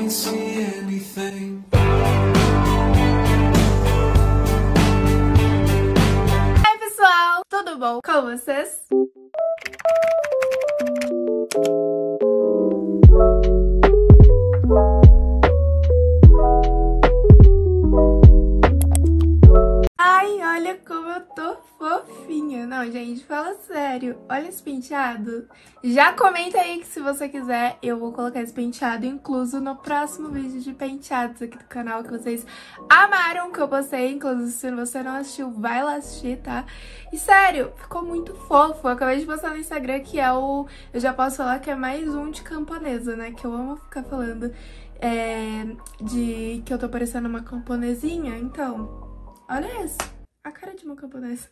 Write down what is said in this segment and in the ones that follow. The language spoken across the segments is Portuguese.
can't see anything. Oi, pessoal! Tudo bom com vocês? Ai, olha como eu tô fofinha. Não, gente, fala sério. Olha esse penteado. Já comenta aí que se você quiser, eu vou colocar esse penteado incluso no próximo vídeo de penteados aqui do canal que vocês amaram que eu postei. Inclusive, se você não assistiu, vai lá assistir, tá? E sério, ficou muito fofo. Eu acabei de postar no Instagram que é o... Eu já posso falar que é mais um de camponesa, né? Que eu amo ficar falando é, de que eu tô parecendo uma camponesinha. Então, olha isso. A cara de uma camponesa.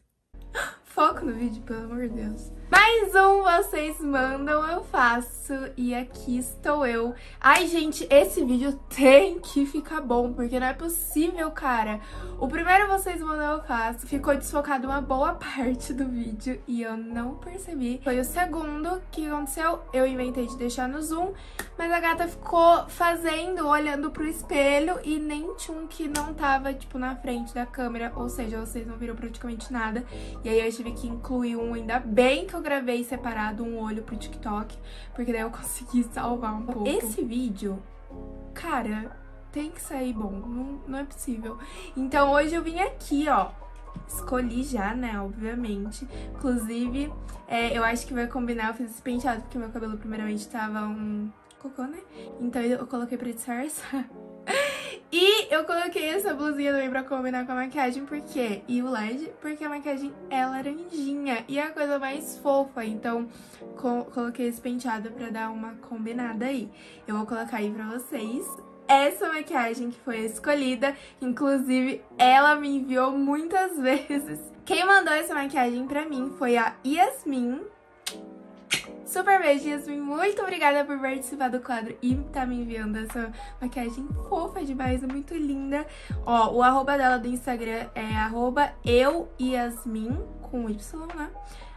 Foco no vídeo, pelo amor de Deus. Mais um Vocês Mandam, eu faço. E aqui estou eu. Ai, gente, esse vídeo tem que ficar bom, porque não é possível, cara. O primeiro Vocês Mandam, eu faço. Ficou desfocado uma boa parte do vídeo e eu não percebi. Foi o segundo que aconteceu. Eu inventei de deixar no zoom, mas a gata ficou fazendo, olhando pro espelho e nem tinha um que não tava, tipo, na frente da câmera. Ou seja, vocês não viram praticamente nada. E aí eu tive que incluir um, ainda bem que eu gravei separado um olho pro TikTok, porque daí eu consegui salvar um pouco. Esse vídeo, cara, tem que sair bom, não, não é possível. Então hoje eu vim aqui, ó, escolhi já, né, obviamente. Inclusive, é, eu acho que vai combinar, eu fiz esse penteado porque meu cabelo primeiramente tava um cocô, né? Então eu coloquei pra disfarçar. E eu coloquei essa blusinha também pra combinar com a maquiagem, por quê? E o LED, porque a maquiagem é laranjinha e é a coisa mais fofa, então co coloquei esse penteado pra dar uma combinada aí. Eu vou colocar aí pra vocês essa maquiagem que foi escolhida, inclusive ela me enviou muitas vezes. Quem mandou essa maquiagem pra mim foi a Yasmin, Super beijo, Yasmin. Muito obrigada por participar do quadro e tá me enviando essa maquiagem fofa demais, muito linda. Ó, o arroba dela do Instagram é arroba com Y, né?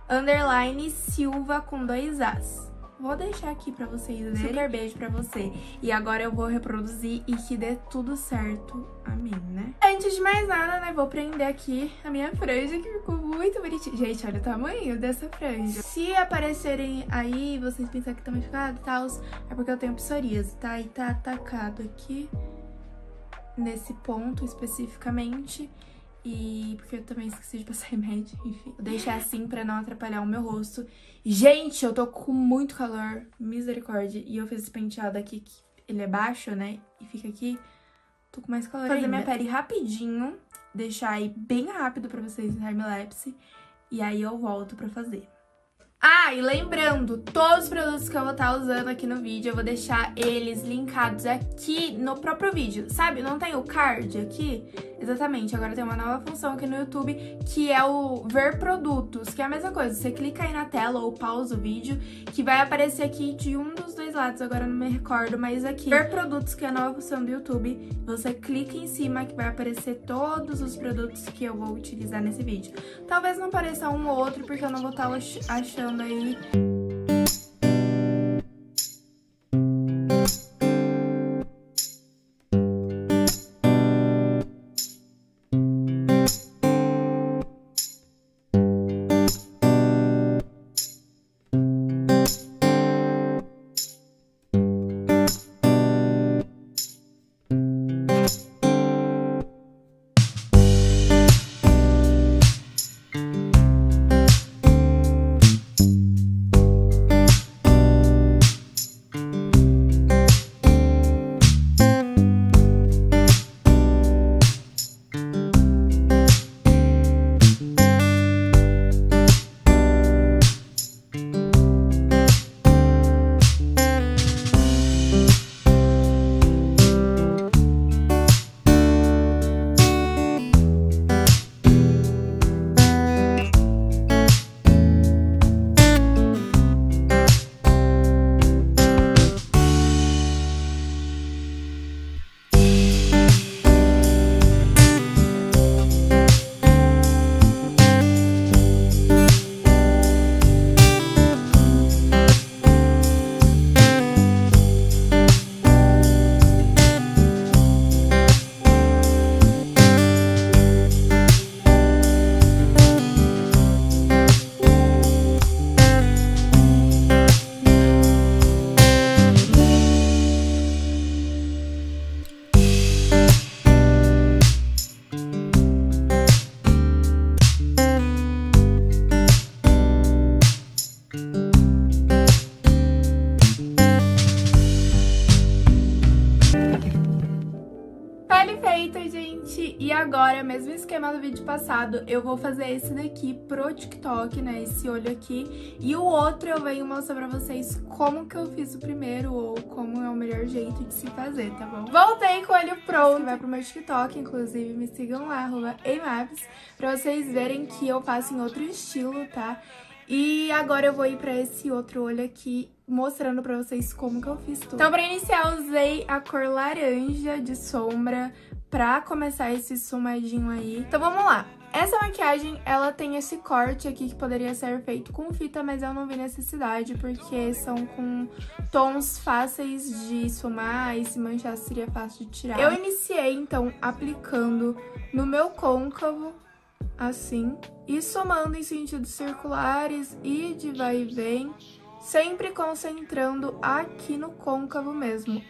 Underline Silva com dois As. Vou deixar aqui pra vocês verem. Super beijo pra você. E agora eu vou reproduzir e que dê tudo certo. Amém, né? Antes de mais nada, né, vou prender aqui a minha franja, que ficou muito bonitinha. Gente, olha o tamanho dessa franja. Se aparecerem aí, vocês pensarem que tá machucado e tal, é porque eu tenho psoríase, tá? E tá atacado aqui, nesse ponto especificamente. E porque eu também esqueci de passar remédio, enfim. Vou deixar assim pra não atrapalhar o meu rosto. Gente, eu tô com muito calor, misericórdia. E eu fiz esse penteado aqui, que ele é baixo, né? E fica aqui. Tô com mais calor Fazer ainda. minha pele rapidinho, deixar aí bem rápido pra vocês no timelapse. E aí eu volto pra fazer. Ah, e lembrando, todos os produtos que eu vou estar usando aqui no vídeo, eu vou deixar eles linkados aqui no próprio vídeo. Sabe, não tem o card aqui? Exatamente, agora tem uma nova função aqui no YouTube, que é o ver produtos, que é a mesma coisa. Você clica aí na tela ou pausa o vídeo, que vai aparecer aqui de um dos dois lados, agora não me recordo, mas aqui, ver produtos, que é a nova função do YouTube, você clica em cima que vai aparecer todos os produtos que eu vou utilizar nesse vídeo. Talvez não apareça um ou outro, porque eu não vou estar achando んがい aí... Perfeito, gente! E agora, mesmo esquema do vídeo passado, eu vou fazer esse daqui pro TikTok, né? Esse olho aqui. E o outro eu venho mostrar pra vocês como que eu fiz o primeiro ou como é o melhor jeito de se fazer, tá bom? Voltei com o olho pronto, que vai pro meu TikTok, inclusive me sigam lá, arroba pra vocês verem que eu faço em outro estilo, tá? E agora eu vou ir pra esse outro olho aqui, mostrando pra vocês como que eu fiz tudo. Então, pra iniciar, usei a cor laranja de sombra pra começar esse sumadinho aí. Então, vamos lá. Essa maquiagem, ela tem esse corte aqui que poderia ser feito com fita, mas eu não vi necessidade, porque são com tons fáceis de esfumar e se manchar seria fácil de tirar. Eu iniciei, então, aplicando no meu côncavo, assim, e somando em sentidos circulares e de vai e vem, sempre concentrando aqui no côncavo mesmo.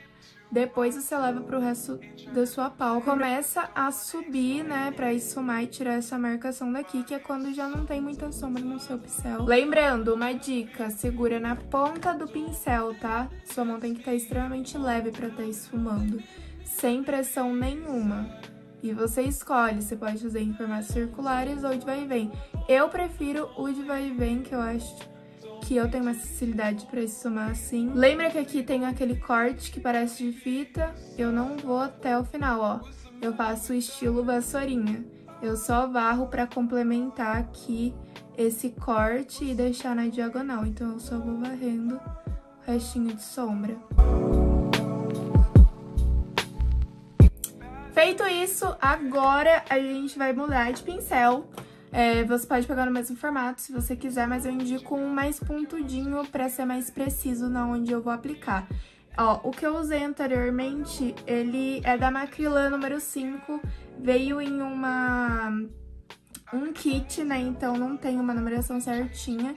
Depois você leva para o resto da sua pálpebra. Começa a subir, né, para esfumar e tirar essa marcação daqui, que é quando já não tem muita sombra no seu pincel. Lembrando, uma dica, segura na ponta do pincel, tá? Sua mão tem que estar extremamente leve para estar tá esfumando, sem pressão nenhuma. E você escolhe, você pode fazer em formatos circulares ou de vai e vem. Eu prefiro o de vai e vem, que eu acho que eu tenho uma facilidade pra esfumar assim. Lembra que aqui tem aquele corte que parece de fita? Eu não vou até o final, ó. Eu faço estilo vassourinha. Eu só varro pra complementar aqui esse corte e deixar na diagonal. Então eu só vou varrendo o restinho de sombra. Feito isso, agora a gente vai mudar de pincel. É, você pode pegar no mesmo formato se você quiser, mas eu indico um mais pontudinho para ser mais preciso na onde eu vou aplicar. Ó, o que eu usei anteriormente, ele é da Macrylan número 5, veio em uma um kit, né, então não tem uma numeração certinha.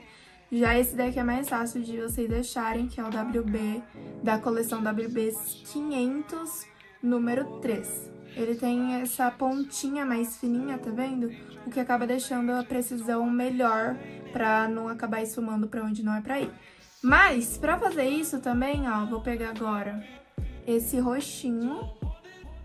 Já esse daqui é mais fácil de vocês deixarem, que é o WB, da coleção WB 500, número 3. Ele tem essa pontinha mais fininha, tá vendo? O que acaba deixando a precisão melhor pra não acabar esfumando pra onde não é pra ir. Mas, pra fazer isso também, ó, vou pegar agora esse roxinho,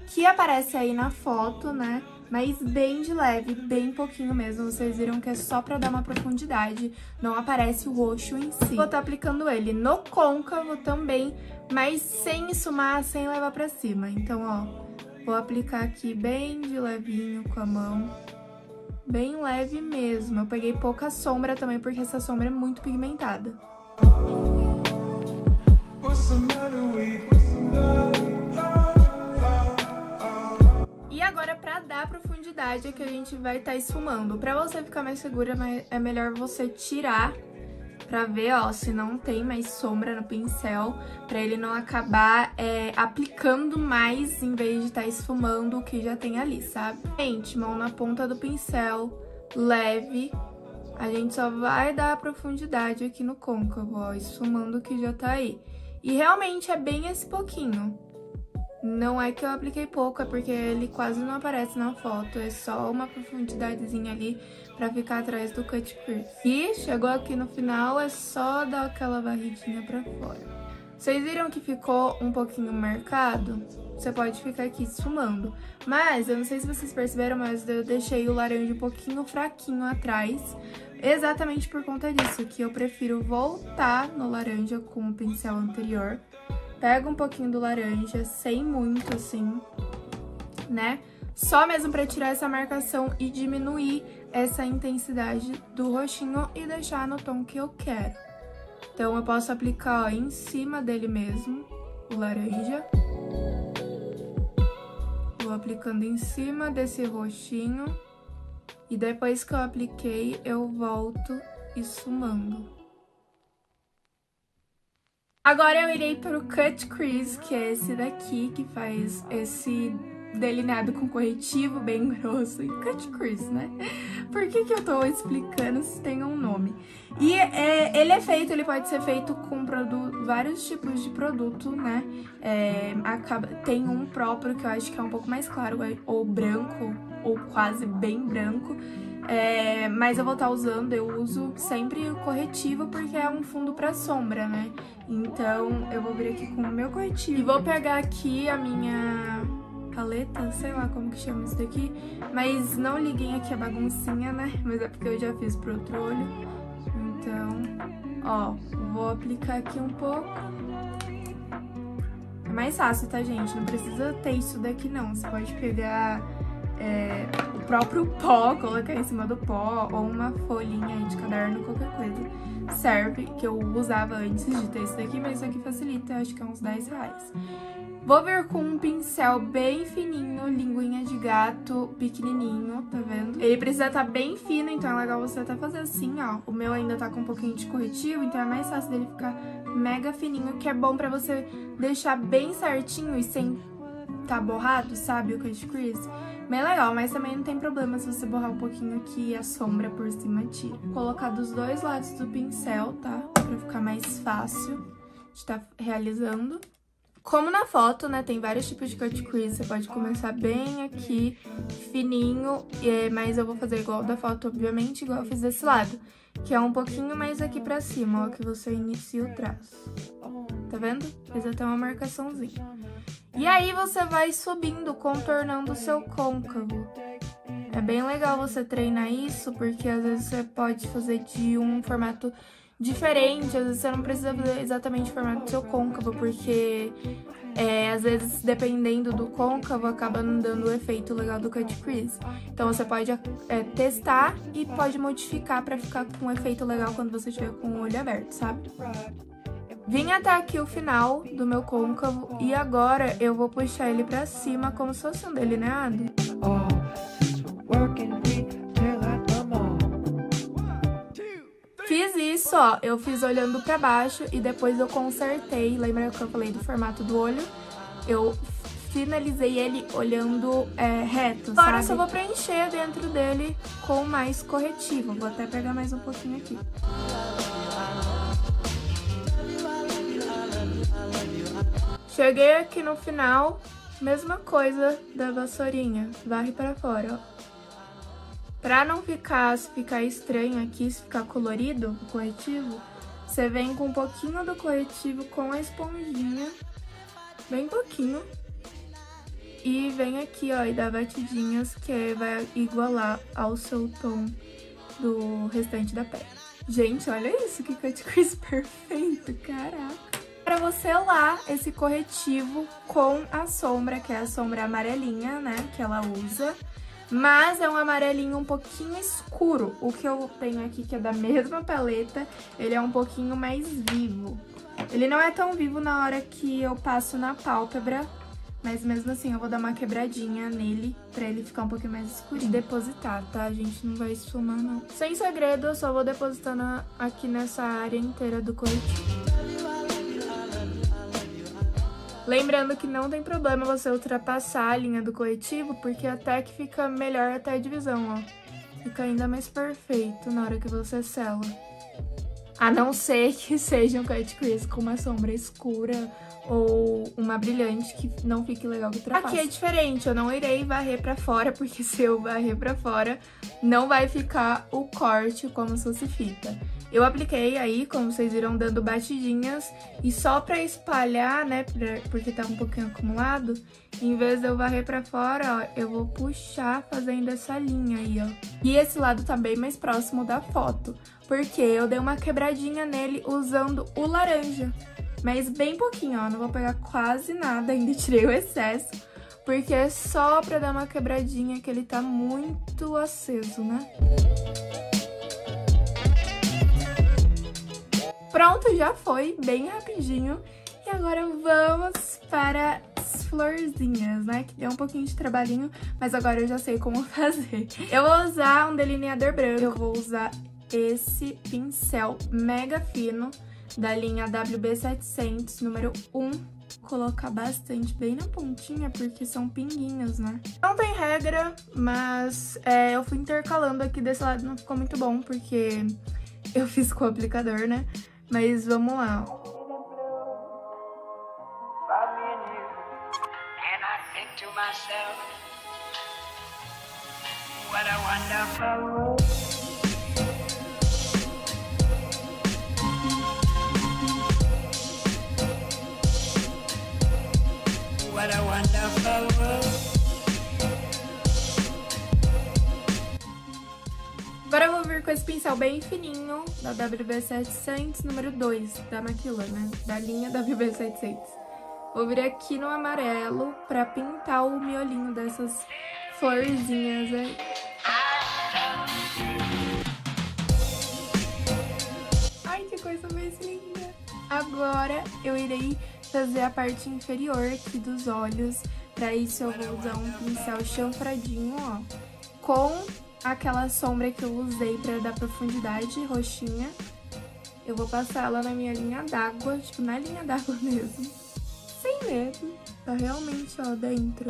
que aparece aí na foto, né? Mas bem de leve, bem pouquinho mesmo. Vocês viram que é só pra dar uma profundidade, não aparece o roxo em si. Vou estar tá aplicando ele no côncavo também, mas sem esfumar, sem levar pra cima. Então, ó, Vou aplicar aqui bem de levinho com a mão. Bem leve mesmo. Eu peguei pouca sombra também, porque essa sombra é muito pigmentada. E agora, pra dar profundidade, é que a gente vai estar tá esfumando. Pra você ficar mais segura, é melhor você tirar pra ver, ó, se não tem mais sombra no pincel, pra ele não acabar é, aplicando mais em vez de estar tá esfumando o que já tem ali, sabe? Gente, mão na ponta do pincel, leve, a gente só vai dar profundidade aqui no côncavo, ó, esfumando o que já tá aí. E realmente é bem esse pouquinho. Não é que eu apliquei pouco, é porque ele quase não aparece na foto, é só uma profundidadezinha ali pra ficar atrás do cut crease. E chegou aqui no final, é só dar aquela varridinha pra fora. Vocês viram que ficou um pouquinho marcado? Você pode ficar aqui esfumando. Mas, eu não sei se vocês perceberam, mas eu deixei o laranja um pouquinho fraquinho atrás. Exatamente por conta disso, que eu prefiro voltar no laranja com o pincel anterior Pega um pouquinho do laranja, sem muito assim, né? Só mesmo pra tirar essa marcação e diminuir essa intensidade do roxinho e deixar no tom que eu quero. Então, eu posso aplicar, ó, em cima dele mesmo, o laranja. Vou aplicando em cima desse roxinho. E depois que eu apliquei, eu volto esfumando. Agora eu irei para o Cut Crease, que é esse daqui, que faz esse delineado com corretivo bem grosso. E Cut Crease, né? Por que, que eu tô explicando se tem um nome? E é, ele é feito, ele pode ser feito com vários tipos de produto, né? É, acaba, tem um próprio que eu acho que é um pouco mais claro, é, ou branco, ou quase bem branco. É, mas eu vou estar usando, eu uso sempre o corretivo porque é um fundo para sombra, né? Então eu vou vir aqui com o meu corretivo e vou pegar aqui a minha paleta, sei lá como que chama isso daqui. Mas não liguem aqui a baguncinha, né? Mas é porque eu já fiz pro outro olho. Então, ó, vou aplicar aqui um pouco. É mais fácil, tá, gente? Não precisa ter isso daqui, não. Você pode pegar é, o próprio pó, colocar em cima do pó, ou uma folhinha de caderno, qualquer coisa serve, que eu usava antes de ter isso daqui, mas isso aqui facilita, acho que é uns 10 reais. Vou vir com um pincel bem fininho, linguinha de gato, pequenininho, tá vendo? Ele precisa estar tá bem fino, então é legal você até fazer assim, ó. O meu ainda tá com um pouquinho de corretivo, então é mais fácil dele ficar mega fininho, que é bom pra você deixar bem certinho e sem tá borrado, sabe, o cut crease. Bem legal, mas também não tem problema se você borrar um pouquinho aqui a sombra por cima tira. Vou colocar dos dois lados do pincel, tá? Pra ficar mais fácil de estar tá realizando. Como na foto, né, tem vários tipos de cut crease, você pode começar bem aqui, fininho, mas eu vou fazer igual da foto, obviamente, igual eu fiz desse lado, que é um pouquinho mais aqui pra cima, ó, que você inicia o traço. Tá vendo? Fez até uma marcaçãozinha. E aí você vai subindo, contornando o seu côncavo. É bem legal você treinar isso, porque às vezes você pode fazer de um formato diferente, às vezes você não precisa fazer exatamente o formato do seu côncavo, porque é, às vezes, dependendo do côncavo, acaba não dando o efeito legal do cut crease. Então você pode é, testar e pode modificar para ficar com um efeito legal quando você estiver com o olho aberto, sabe? Vim até aqui o final do meu côncavo e agora eu vou puxar ele pra cima como se fosse um delineado. Fiz isso, ó, eu fiz olhando pra baixo e depois eu consertei, lembra que eu falei do formato do olho? Eu finalizei ele olhando é, reto, Agora sabe? só vou preencher dentro dele com mais corretivo, vou até pegar mais um pouquinho aqui. Cheguei aqui no final, mesma coisa da vassourinha, varre para fora, ó. Pra não ficar, se ficar estranho aqui, se ficar colorido o corretivo, você vem com um pouquinho do corretivo com a esponjinha, bem pouquinho, e vem aqui, ó, e dá batidinhas que vai igualar ao seu tom do restante da pele. Gente, olha isso, que cut crease perfeito, caraca! para você lá esse corretivo com a sombra, que é a sombra amarelinha, né, que ela usa. Mas é um amarelinho um pouquinho escuro. O que eu tenho aqui, que é da mesma paleta, ele é um pouquinho mais vivo. Ele não é tão vivo na hora que eu passo na pálpebra, mas mesmo assim eu vou dar uma quebradinha nele pra ele ficar um pouquinho mais escuro. E depositar, tá? A gente não vai esfumar, não. Sem segredo, eu só vou depositando aqui nessa área inteira do corretivo. Lembrando que não tem problema você ultrapassar a linha do corretivo, porque até que fica melhor até a divisão, ó. Fica ainda mais perfeito na hora que você sela. A não ser que seja um cut crease com uma sombra escura ou uma brilhante que não fique legal que ultrapassa. Aqui é diferente, eu não irei varrer pra fora, porque se eu varrer pra fora, não vai ficar o corte como se fosse fita. Eu apliquei aí, como vocês viram, dando batidinhas e só pra espalhar, né, porque tá um pouquinho acumulado, em vez de eu varrer pra fora, ó, eu vou puxar fazendo essa linha aí, ó. E esse lado tá bem mais próximo da foto, porque eu dei uma quebradinha nele usando o laranja. Mas bem pouquinho, ó, não vou pegar quase nada, ainda tirei o excesso, porque é só pra dar uma quebradinha que ele tá muito aceso, né? Pronto, já foi, bem rapidinho. E agora vamos para as florzinhas, né? Que deu um pouquinho de trabalhinho, mas agora eu já sei como fazer. Eu vou usar um delineador branco, eu vou usar esse pincel mega fino da linha WB700, número 1. Vou colocar bastante bem na pontinha, porque são pinguinhos, né? Não tem regra, mas é, eu fui intercalando aqui desse lado, não ficou muito bom, porque eu fiz com o aplicador, né? Mas vamos lá. What a wonderful pincel bem fininho, da WB700, número 2, da Maquila, né? Da linha WB700. Vou vir aqui no amarelo pra pintar o miolinho dessas florzinhas aí. Ai, que coisa mais linda! Agora eu irei fazer a parte inferior aqui dos olhos. Pra isso eu vou usar um pincel chanfradinho, ó, com aquela sombra que eu usei pra dar profundidade roxinha. Eu vou passar ela na minha linha d'água, tipo, na linha d'água mesmo. Sem medo. Tá realmente, ó, dentro.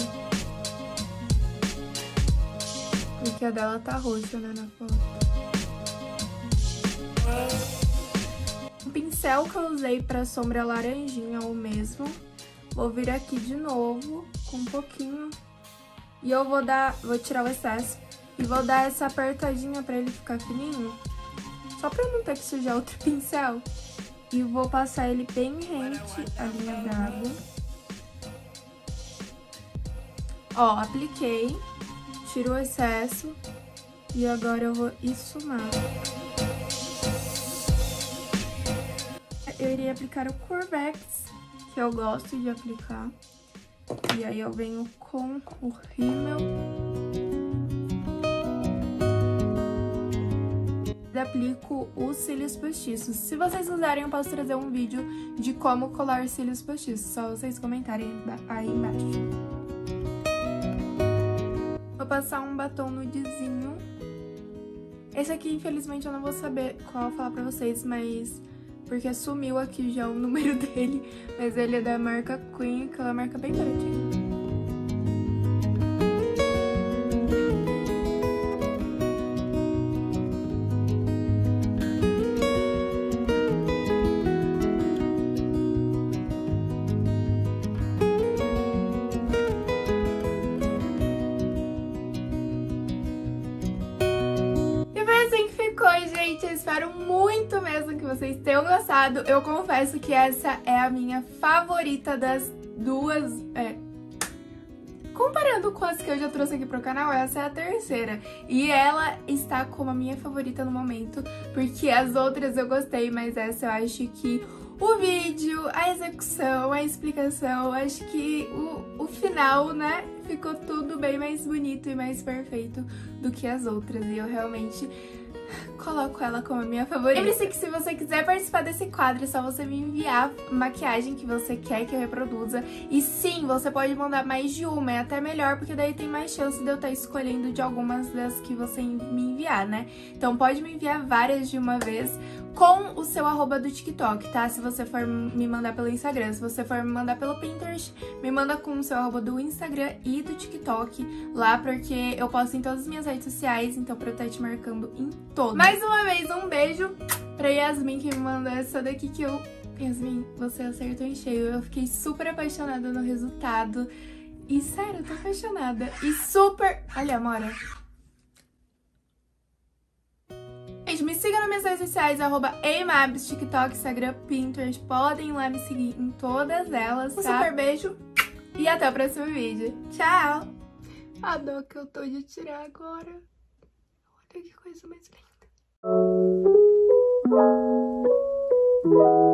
Porque a dela tá roxa, né, na foto. O pincel que eu usei pra sombra laranjinha o mesmo. Vou vir aqui de novo, com um pouquinho. E eu vou dar, vou tirar o excesso. E vou dar essa apertadinha pra ele ficar fininho. Só pra não ter que sujar outro pincel. E vou passar ele bem rente a linha d'água. Ó, apliquei. Tiro o excesso. E agora eu vou esfumar. Eu iria aplicar o Curvex, que eu gosto de aplicar. E aí eu venho com o rímel. Aplico os cílios postiços. Se vocês quiserem, eu posso trazer um vídeo de como colar cílios postiços. Só vocês comentarem aí embaixo. Vou passar um batom nudezinho. Esse aqui, infelizmente, eu não vou saber qual falar pra vocês, mas... Porque sumiu aqui já o número dele. Mas ele é da marca Queen, aquela marca bem baratinha. Gente, eu espero muito mesmo que vocês tenham gostado. Eu confesso que essa é a minha favorita das duas... É, comparando com as que eu já trouxe aqui pro canal, essa é a terceira. E ela está como a minha favorita no momento, porque as outras eu gostei, mas essa eu acho que o vídeo, a execução, a explicação, acho que o, o final, né, ficou tudo bem mais bonito e mais perfeito do que as outras. E eu realmente coloco ela como minha favorita. Lembre-se que se você quiser participar desse quadro, é só você me enviar maquiagem que você quer que eu reproduza. E sim, você pode mandar mais de uma, é até melhor, porque daí tem mais chance de eu estar escolhendo de algumas das que você me enviar, né? Então pode me enviar várias de uma vez com o seu arroba do TikTok, tá? Se você for me mandar pelo Instagram, se você for me mandar pelo Pinterest, me manda com o seu arroba do Instagram e do TikTok lá, porque eu posto em todas as minhas redes sociais, então pra eu estar te marcando em todas. Mais uma vez, um beijo pra Yasmin que me mandou essa daqui que eu... Yasmin, você acertou em cheio. Eu fiquei super apaixonada no resultado. E sério, eu tô apaixonada. E super... Olha, Amora. Gente, me siga nas minhas redes sociais, arroba Eimabs, TikTok, Instagram, Pinterest. Podem ir lá me seguir em todas elas, tá? Um super beijo e até o próximo vídeo. Tchau! A dor que eu tô de tirar agora. Olha que coisa mais linda. Thank you.